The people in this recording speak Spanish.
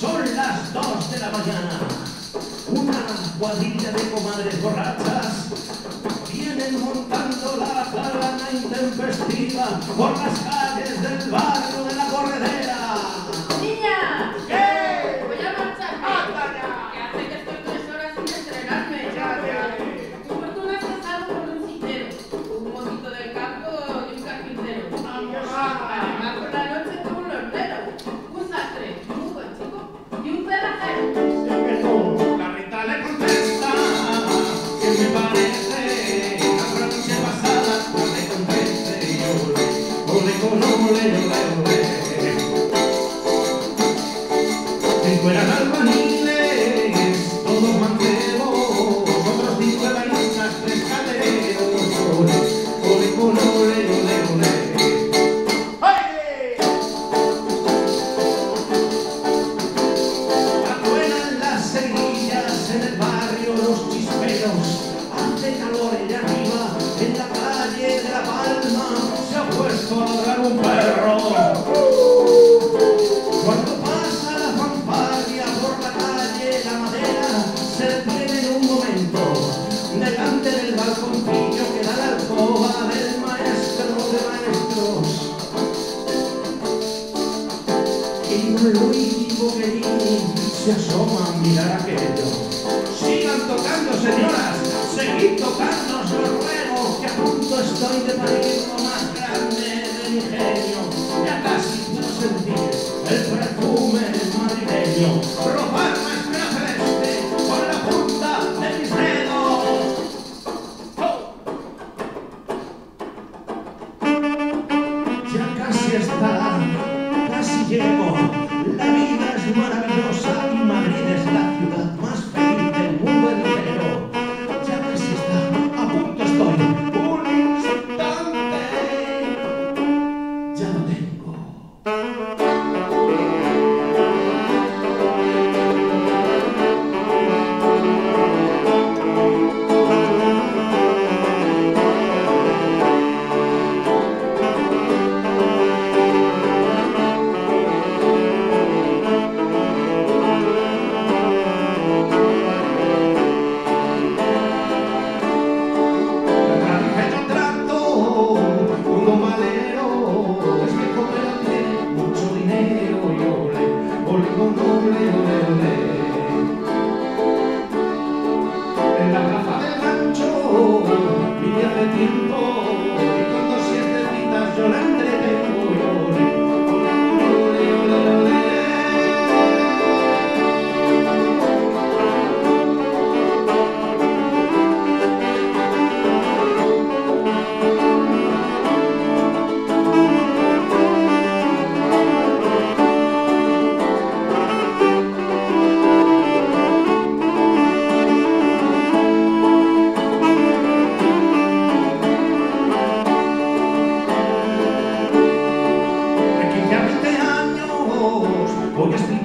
Son las 2 de la mañana. Una cuadrilla de comadres borrachas vienen montando la plana intempestiva por las calles del barrio de la Corredera. little, no, little, little. Del balconcillo que da la alcoba del maestro de maestros. Y Luigi Boccherini se asoma a mirar aquello. Sigan tocando, señoras, seguid tocando, os lo ruego, que a punto estoy de parir lo más grande de mi genio. Ya casi puedo sentir el está, casi llego. La vida es maravillosa y Madrid es la ciudad más 我。